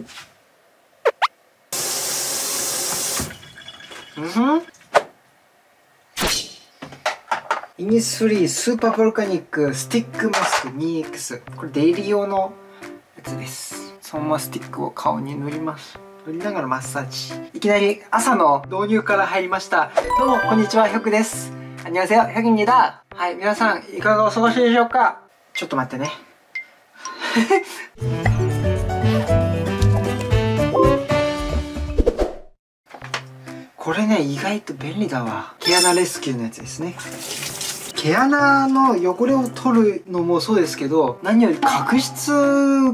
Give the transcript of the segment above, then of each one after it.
うん？イニスフリースーパーボルカニックスティックマスク 2X これデイリー用のやつです。そのままスティックを顔に塗ります。塗りながらマッサージ。いきなり謎の導入から入りました。どうもこんにちはひょくです。こんにちはひょくにだはい皆さんいかがお過ごしでしょうか？ちょっと待ってね。これね意外と便利だわ。毛穴レスキューのやつですね。毛穴の汚れを取るのもそうですけど何より角質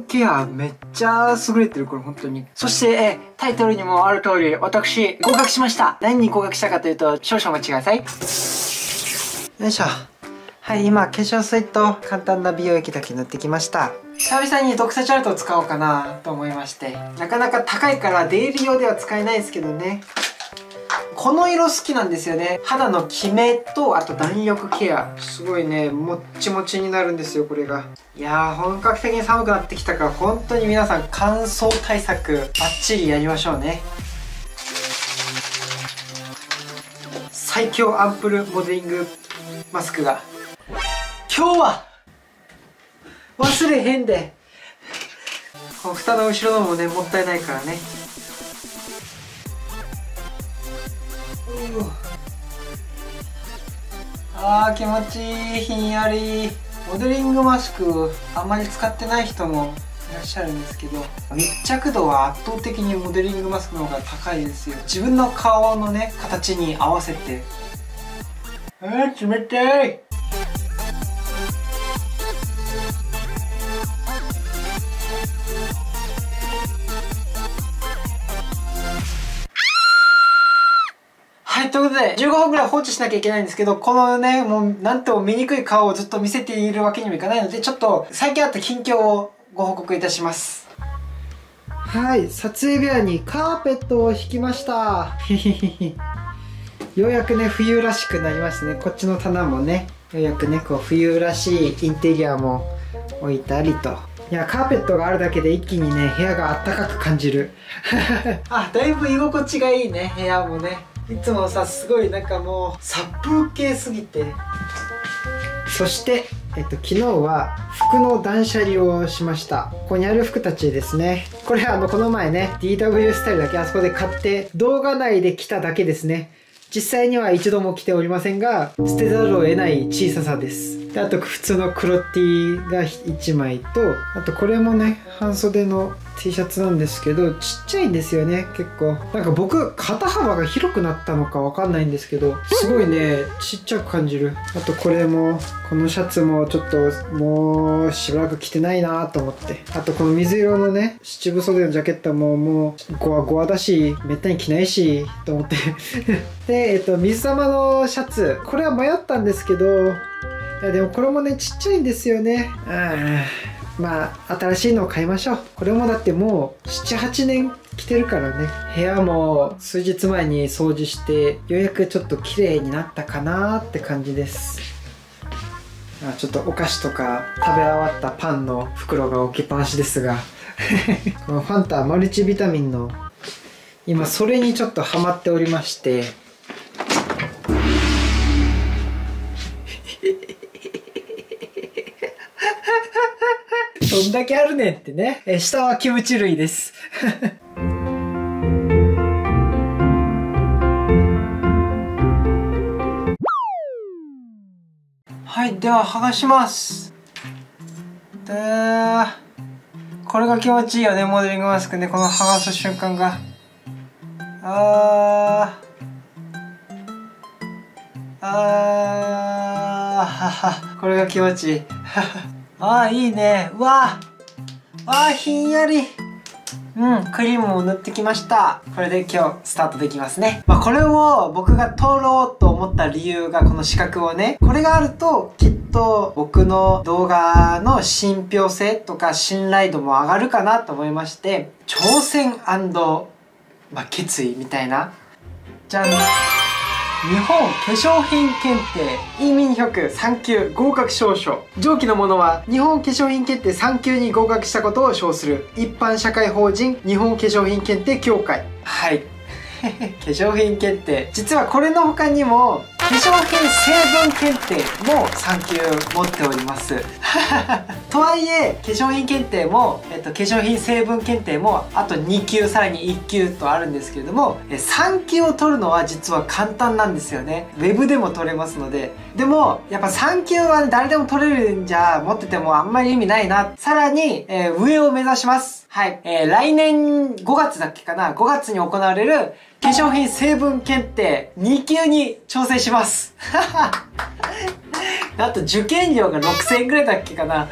ケアめっちゃ優れてるこれ本当に。そしてえタイトルにもある通り私合格しました。何に合格したかというと少々お待ちください。よいしょ。はい今化粧水と簡単な美容液だけ塗ってきました。久々にドクサチャルトを使おうかなと思いまして。なかなか高いからデイリー用では使えないですけどねこの色好きなんですよね。肌のキメとあと弾力ケア。すごいねもっちもちになるんですよこれが。いやー本格的に寒くなってきたか。ら本当に皆さん乾燥対策バッチリやりましょうね。最強アンプルモデリングマスクが。今日は忘れへんで。この蓋の後ろのもねもったいないからね。あー気持ちいいひんやり。モデリングマスクあんまり使ってない人もいらっしゃるんですけど密着度は圧倒的にモデリングマスクの方が高いですよ。自分の顔のね形に合わせて。えー、冷たい。で、15分くらい放置しなきゃいけないんですけど、このね、もう、なんとも見にくい顔をずっと見せているわけにもいかないので、ちょっと、最近あった近況をご報告いたします。はい、撮影部屋にカーペットを引きました。ようやくね、冬らしくなりましたね。こっちの棚もね、ようやくね、こう、冬らしいインテリアも置いたりと。いや、カーペットがあるだけで一気にね、部屋があったかく感じる。あ、だいぶ居心地がいいね、部屋もね。いつもさすごいなんかもう殺風景すぎて。そしてえっと、昨日は服の断捨離をしました。ここにある服たちですね。これはあのこの前ね DW スタイルだけあそこで買って動画内で着ただけですね。実際には一度も着ておりませんが捨てざるを得ない小ささです。であと普通の黒 T が1枚とあとこれもね半袖の T シャツなんですけどちっちゃいんですよね結構。なんか僕肩幅が広くなったのかわかんないんですけどすごいねちっちゃく感じる。あとこれもこのシャツもちょっともうしばらく着てないなと思って。あとこの水色のね七分袖のジャケットももうゴワゴワだしめったに着ないしと思って。でえっと水玉のシャツ。これは迷ったんですけどいやでもこれもねちっちゃいんですよね。うんまあ新しいのを買いましょう。これもだってもう78年着てるからね。部屋も数日前に掃除してようやくちょっと綺麗になったかなって感じです。あちょっとお菓子とか食べ終わったパンの袋が置きっぱなしですが。このファンタマルチビタミンの今それにちょっとハマっておりまして。んだけあるねんってね。え下はキムチ類です。はい、では剥がします。でこれが気持ちいいよね、モデリングマスクね。この剥がす瞬間が。あー。あー。はは。これが気持ちいい。ああ、いいね。うわああ、ひんやり。うん、クリームも塗ってきました。これで今日スタートできますね。まあ、これを僕が通ろうと思った理由がこの資格をね、これがあるときっと僕の動画の信憑性とか信頼度も上がるかなと思いまして、挑戦まあ、決意みたいな。じゃん。日本化粧品検定イーミンヒョク3級合格証書。上記のものは日本化粧品検定3級に合格したことを称する一般社会法人日本化粧品検定協会。はい。化粧品検定。実はこれの他にも化粧品成分検定も3級持っております。とはいえ化粧品検定も、えっと、化粧品成分検定もあと2級さらに1級とあるんですけれども3級を取るのは実は簡単なんですよね。ウェブでも取れますので。でもやっぱ3級は、誰でも取れるんじゃ持っててもあんまり意味ないな。さらに、えー、上を目指します。はい、えー、来年5月だっけかな？5月に行われる化粧品成分検定2級に挑戦します。ます あと受験料が6000円くらいだっけかな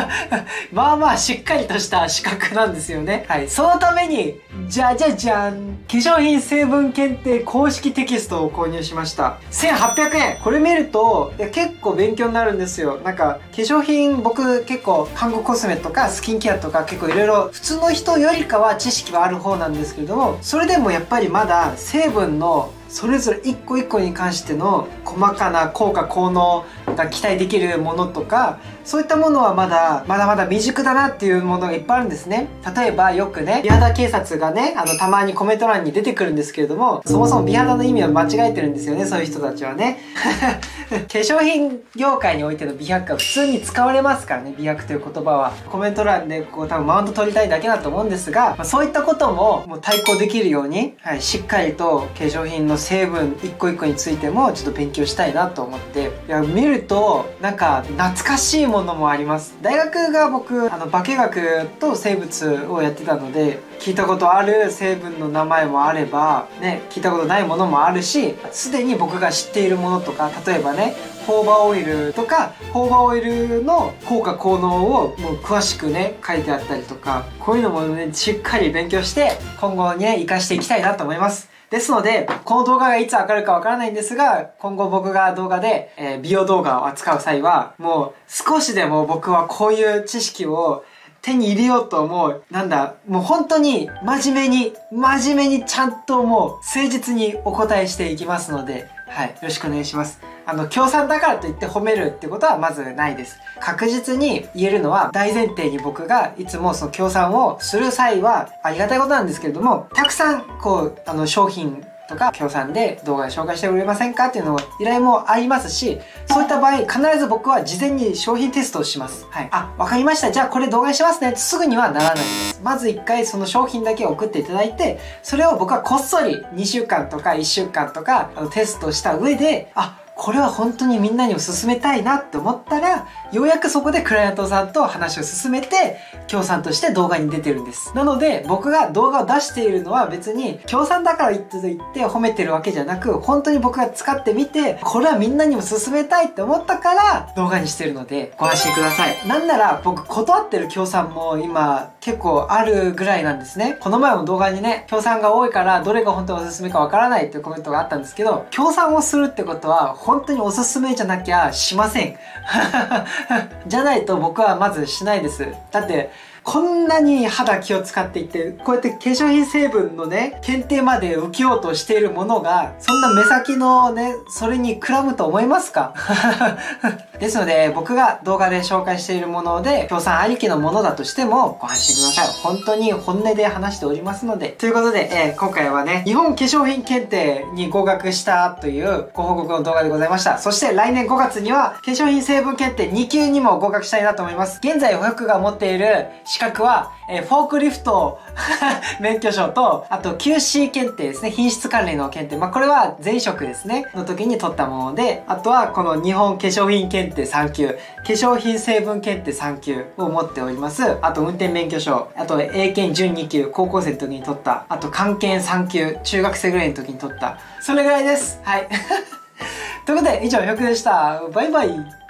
まあまあしっかりとした資格なんですよね。はい。そのために、じゃじゃじゃん化粧品成分検定公式テキストを購入しました。1800円これ見ると、いや結構勉強になるんですよ。なんか、化粧品僕結構韓国コスメとかスキンケアとか結構いろいろ普通の人よりかは知識はある方なんですけれども、それでもやっぱりまだ成分のそれぞれ一個一個に関しての細かな効果効能が期待できるものとかそういったものはまだまだまだ未熟だなっていうものがいっぱいあるんですね。例えばよくね美肌警察がねあのたまにコメント欄に出てくるんですけれどもそもそも美肌の意味を間違えてるんですよねそういう人たちはね。化粧品業界においての美白が普通に使われますからね美白という言葉は。コメント欄でこう多分マウント取りたいだけだと思うんですが、まあ、そういったことももう対抗できるように、はい、しっかりと化粧品の成分一個一個についてもちょっと勉強したいなと思って。いや見るとなんか懐かしいものもあります。大学が僕あの化学と生物をやってたので聞いたことある成分の名前もあればね聞いたことないものもあるしすでに僕が知っているものとか例えばねホーバーオイルとかホーバーオイルの効果効能をもう詳しくね書いてあったりとかこういうのもねしっかり勉強して今後ね活かしていきたいなと思いますですので、この動画がいつ上がるかわからないんですが、今後僕が動画で、えー、美容動画を扱う際は、もう少しでも僕はこういう知識を手に入れようと思う。なんだ、もう本当に真面目に、真面目にちゃんともう誠実にお答えしていきますので、はい、よろしくお願いします。あの、協賛だからといって褒めるってことはまずないです。確実に言えるのは大前提に僕がいつもその協賛をする際はありがたいことなんですけれども、たくさんこう、あの、商品とか協賛で動画で紹介してくれませんかっていうのを依頼もありますし、そういった場合、必ず僕は事前に商品テストをします。はい。あ、わかりました。じゃあこれ動画にしますね。すぐにはならないです。まず一回その商品だけ送っていただいて、それを僕はこっそり2週間とか1週間とかあのテストした上で、あ、これは本当にみんなにも勧めたいなって思ったら、ようやくそこでクライアントさんと話を進めて、協賛として動画に出てるんです。なので、僕が動画を出しているのは別に、協賛だから言って言って褒めてるわけじゃなく、本当に僕が使ってみて、これはみんなにも勧めたいって思ったから動画にしてるので、ご安心ください。なんなら僕断ってる協賛も今結構あるぐらいなんですね。この前も動画にね、協賛が多いからどれが本当におすすめかわからないっていうコメントがあったんですけど、協賛をするってことは本当におすすめじゃなきゃしません。じゃないと僕はまずしないです。だって、こんなに肌気を使っていて、こうやって化粧品成分のね、検定まで受けようとしているものが、そんな目先のね、それにくらむと思いますか？ですので、僕が動画で紹介しているもので、協賛ありきのものだとしても、ご安心ください。本当に本音で話しておりますので。ということで、えー、今回はね、日本化粧品検定に合格したというご報告の動画でございました。そして来年5月には、化粧品成分検定2級にも合格したいなと思います。現在、保育が持っている資格は、えー、フォークリフト 免許証と、あと QC 検定ですね。品質管理の検定。まあ、これは前職ですね。の時に取ったもので、あとはこの日本化粧品検定3級、化粧品成分検定3級を持っております。あと運転免許証、あと英検準2級、高校生の時に取った。あと漢検3級、中学生ぐらいの時に取った。それぐらいです。はい。ということで、以上、ひょくでした。バイバイ。